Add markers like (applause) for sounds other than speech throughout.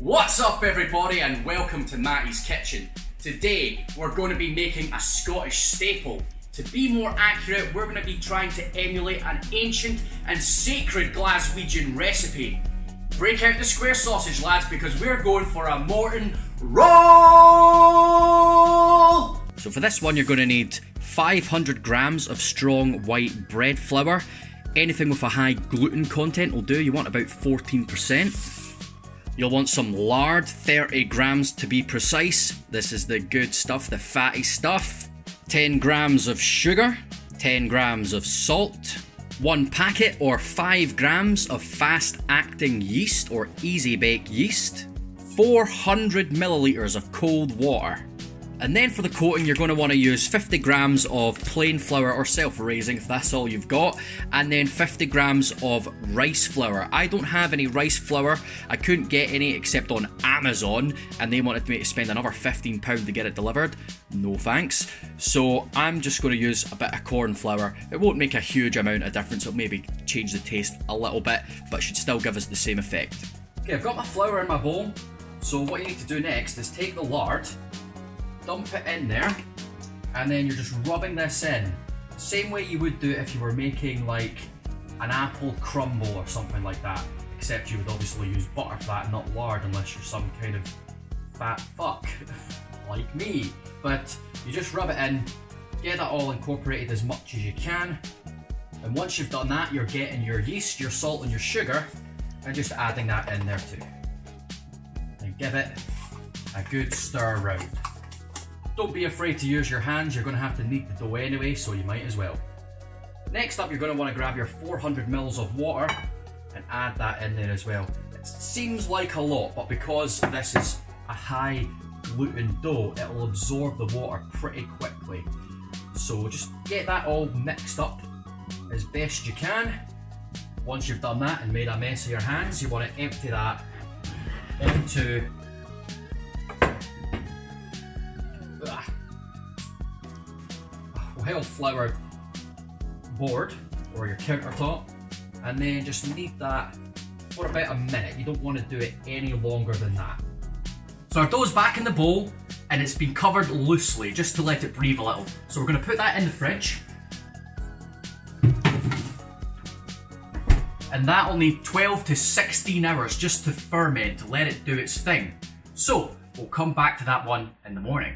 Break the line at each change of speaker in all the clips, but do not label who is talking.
What's up, everybody, and welcome to Matty's Kitchen. Today, we're going to be making a Scottish staple. To be more accurate, we're going to be trying to emulate an ancient and sacred Glaswegian recipe. Break out the square sausage, lads, because we're going for a Morton roll! So for this one, you're going to need 500 grams of strong white bread flour. Anything with a high gluten content will do. You want about 14%. You'll want some lard, 30 grams to be precise. This is the good stuff, the fatty stuff. 10 grams of sugar, 10 grams of salt, one packet or 5 grams of fast acting yeast or easy bake yeast, 400 milliliters of cold water, and then for the coating, you're going to want to use 50 grams of plain flour or self-raising if that's all you've got, and then 50 grams of rice flour. I don't have any rice flour. I couldn't get any except on Amazon, and they wanted me to spend another 15 pound to get it delivered. No thanks. So I'm just going to use a bit of corn flour. It won't make a huge amount of difference. It'll maybe change the taste a little bit, but should still give us the same effect. Okay, I've got my flour in my bowl. So what you need to do next is take the lard dump it in there, and then you're just rubbing this in. Same way you would do it if you were making like an apple crumble or something like that. Except you would obviously use butter fat, not lard, unless you're some kind of fat fuck (laughs) like me. But you just rub it in, get that all incorporated as much as you can. And once you've done that, you're getting your yeast, your salt, and your sugar, and just adding that in there too. And give it a good stir around. Don't be afraid to use your hands, you're going to have to knead the dough anyway, so you might as well. Next up, you're going to want to grab your 400 mils of water and add that in there as well. It seems like a lot, but because this is a high gluten dough, it will absorb the water pretty quickly. So just get that all mixed up as best you can. Once you've done that and made a mess of your hands, you want to empty that into well floured board or your countertop and then just knead that for about a minute. You don't want to do it any longer than that. So our dough's back in the bowl and it's been covered loosely just to let it breathe a little. So we're going to put that in the fridge. And that'll need 12 to 16 hours just to ferment, to let it do its thing. So we'll come back to that one in the morning.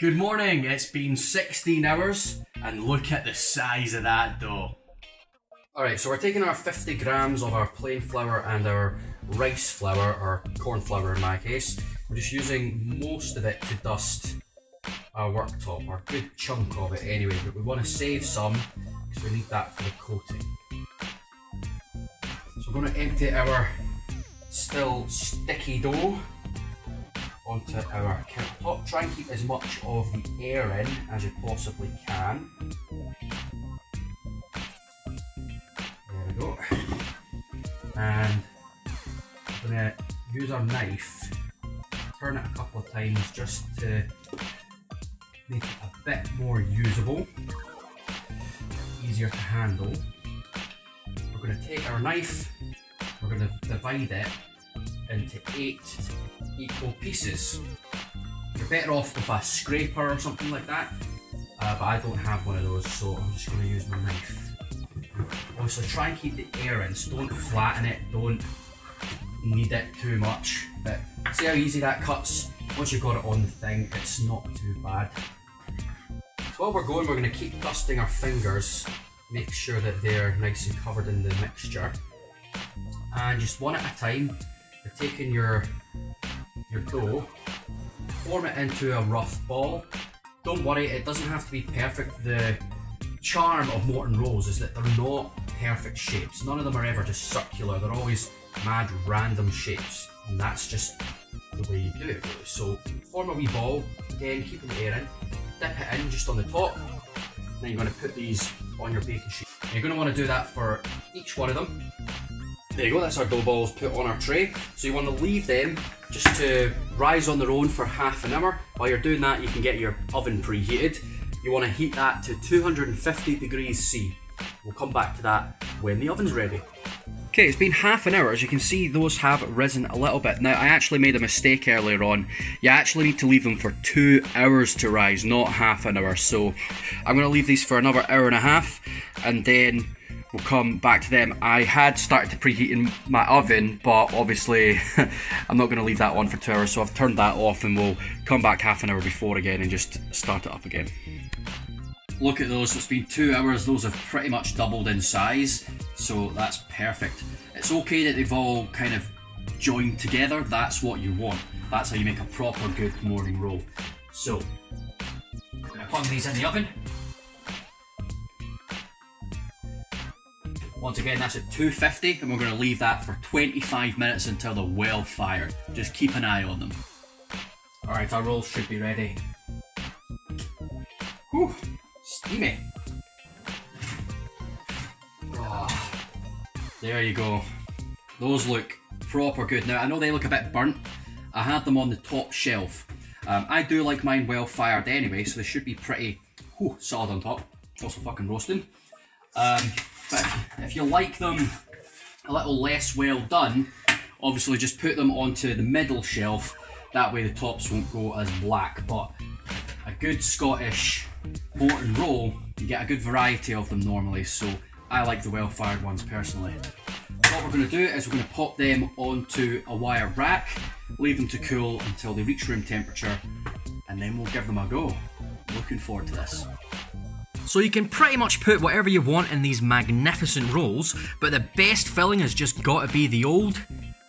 Good morning, it's been 16 hours and look at the size of that dough. Alright, so we're taking our 50 grams of our plain flour and our rice flour, or corn flour in my case. We're just using most of it to dust our worktop, or a good chunk of it anyway, but we want to save some because we need that for the coating. So we're going to empty our still sticky dough onto our countertop. Try and keep as much of the air in as you possibly can. There we go. And I'm going to use our knife, turn it a couple of times just to make it a bit more usable, easier to handle. We're going to take our knife, we're going to divide it into eight equal pieces. You're better off with a scraper or something like that, uh, but I don't have one of those, so I'm just going to use my knife. Also, try and keep the air in, so don't flatten it, don't knead it too much. But see how easy that cuts? Once you've got it on the thing, it's not too bad. So while we're going, we're going to keep dusting our fingers, make sure that they're nice and covered in the mixture. And just one at a time, you're taking your your dough, form it into a rough ball. Don't worry, it doesn't have to be perfect. The charm of Morton rolls is that they're not perfect shapes. None of them are ever just circular. They're always mad random shapes. And that's just the way you do it really. So form a wee ball, again keeping the air in, dip it in just on the top. Then you're going to put these on your baking sheet. You're going to want to do that for each one of them. There you go, that's our dough balls put on our tray. So you want to leave them just to rise on their own for half an hour. While you're doing that, you can get your oven preheated. You want to heat that to 250 degrees C. We'll come back to that when the oven's ready. Okay, it's been half an hour. As you can see, those have risen a little bit. Now, I actually made a mistake earlier on. You actually need to leave them for two hours to rise, not half an hour. So, I'm going to leave these for another hour and a half, and then we'll come back to them. I had started to preheat in my oven, but obviously, (laughs) I'm not going to leave that on for two hours, so I've turned that off, and we'll come back half an hour before again and just start it up again. Look at those, it's been two hours, those have pretty much doubled in size, so that's perfect. It's okay that they've all kind of joined together, that's what you want. That's how you make a proper good morning roll. So, I'm gonna plug these in the oven. Once again, that's at 250, and we're going to leave that for 25 minutes until they're well fired. Just keep an eye on them. Alright, our rolls should be ready. Whew. Steamy. Oh, there you go. Those look proper good. Now, I know they look a bit burnt. I had them on the top shelf. Um, I do like mine well fired anyway, so they should be pretty whew, solid on top. Also fucking roasting. Um, but if you like them a little less well done, obviously just put them onto the middle shelf. That way the tops won't go as black. But a good Scottish Morton roll, you get a good variety of them normally, so I like the well-fired ones personally. What we're going to do is we're going to pop them onto a wire rack, leave them to cool until they reach room temperature, and then we'll give them a go. Looking forward to this. So you can pretty much put whatever you want in these magnificent rolls, but the best filling has just got to be the old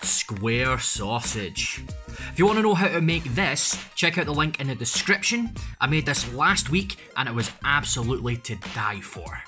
square sausage. If you want to know how to make this, check out the link in the description. I made this last week and it was absolutely to die for.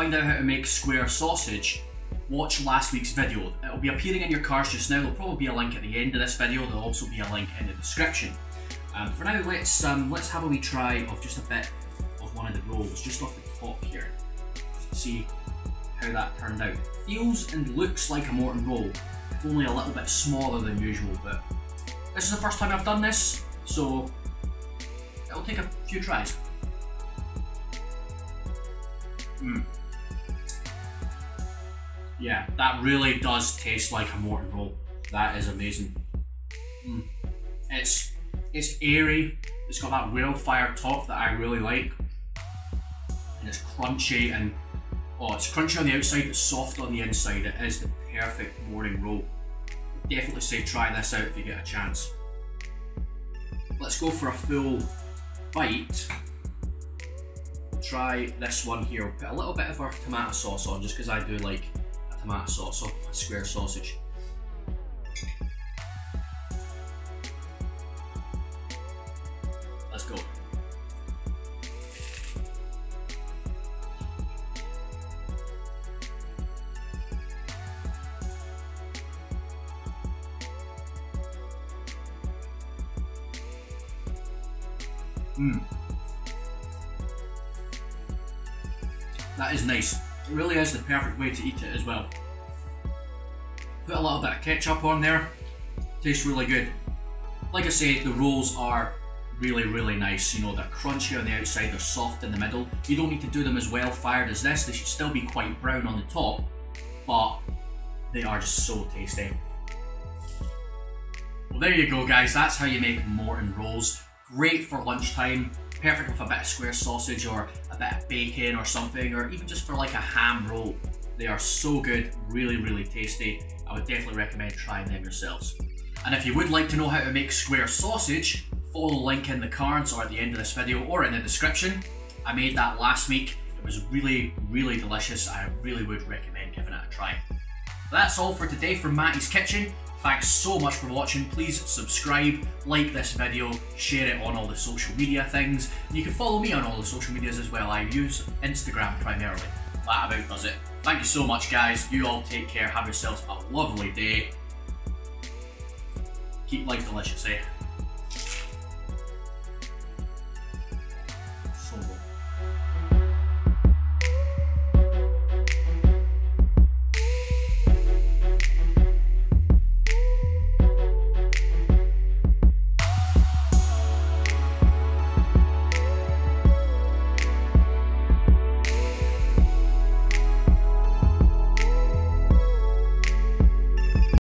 Find out how to make square sausage, watch last week's video. It'll be appearing in your cars just now. There'll probably be a link at the end of this video. There'll also be a link in the description. Um, for now, let's um, let's have a wee try of just a bit of one of the rolls, just off the top here, just to see how that turned out. Feels and looks like a Morton roll, if only a little bit smaller than usual. But this is the first time I've done this, so it'll take a few tries. Mm. Yeah, that really does taste like a Morton roll. That is amazing. Mm. It's it's airy. It's got that well fired top that I really like, and it's crunchy and oh, it's crunchy on the outside but soft on the inside. It is the perfect morning roll. Definitely say try this out if you get a chance. Let's go for a full bite try this one here. Put a little bit of our tomato sauce on just because I do like tomato sauce on a square sausage. Let's go. Mmm. That is nice. It really is the perfect way to eat it as well. Put a little bit of ketchup on there. Tastes really good. Like I say, the rolls are really, really nice. You know, they're crunchy on the outside, they're soft in the middle. You don't need to do them as well fired as this. They should still be quite brown on the top, but they are just so tasty. Well, there you go, guys. That's how you make Morton rolls. Great for lunchtime perfect with a bit of square sausage or a bit of bacon or something, or even just for like a ham roll. They are so good, really, really tasty. I would definitely recommend trying them yourselves. And if you would like to know how to make square sausage, follow the link in the cards or at the end of this video or in the description. I made that last week. It was really, really delicious. I really would recommend giving it a try. That's all for today from Matty's Kitchen. Thanks so much for watching. Please subscribe, like this video, share it on all the social media things. And you can follow me on all the social medias as well. I use Instagram primarily. That about does it. Thank you so much, guys. You all take care. Have yourselves a lovely day. Keep life delicious, eh?